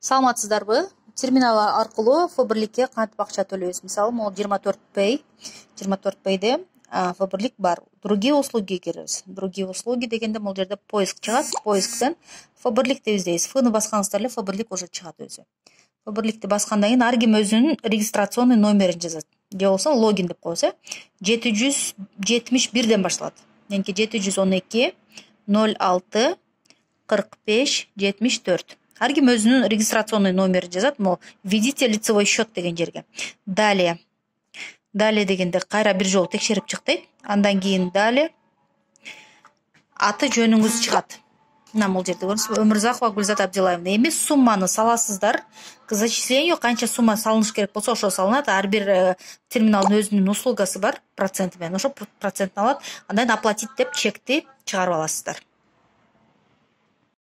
саламатсыздарбы? Терминал аркылуу ф бирликке кантип акча төлөйбүз мисалы могу жыйырма төрт пей жыйырма төрт пейде ф бирлик бар. Другие услуги киребиз другие услуги дегенде бул жерде поиск чыгат поисктен ф бирликти издейбиз фны баскаңыздар эле ф бирлик уже чыгат өзү ф бирликти баскандан кийин ар ким өзүнүн регистрационный номерин жазат же болбосо логин деп коебуз э жети жүз жетимиш бирден башталат меники жети жүз он эки ноль алты кырк беш жетимиш төрт. Ар ким өзүнүн регистрационный номерин жазат могу введите лицевой счет деген жерге. Далее далее дегенде кайра бир жолу текшерип чык дейт андан кийин далее аты жөнүңүз чыгат мына бул жерде көрдүңүзбү өмүрзакова гүлзат абдилаевна эми сумманы саласыздар. К зачислению канча сумма салыныш керек болсо ошо салынат ар бир э, терминалдын өзүнүн услугасы бар проценти менен ошол процентин алат андан оплатить деп чекти чыгарып аласыздар.